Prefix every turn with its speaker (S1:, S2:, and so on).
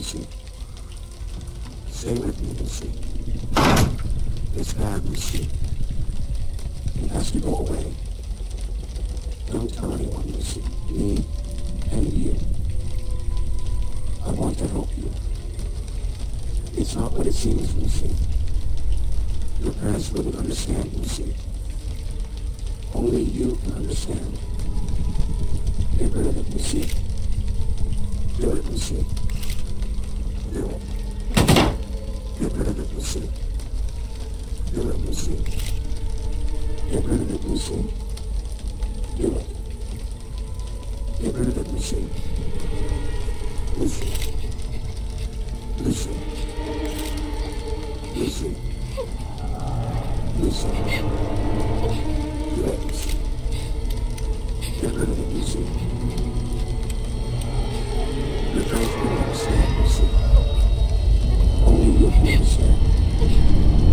S1: Lucy. Stay with me, Lucy. It's bad, Lucy. Has to go away. Don't tell anyone, Lucy. Me and you. I want to help you. It's not what it seems, Lucy. Your parents wouldn't understand, Lucy. Only you can understand. Get rid of it, Lucy. Do it, Lucy. Do it. Get rid of it, Lucy. Do it, Get rid of it, Lucy. Only you can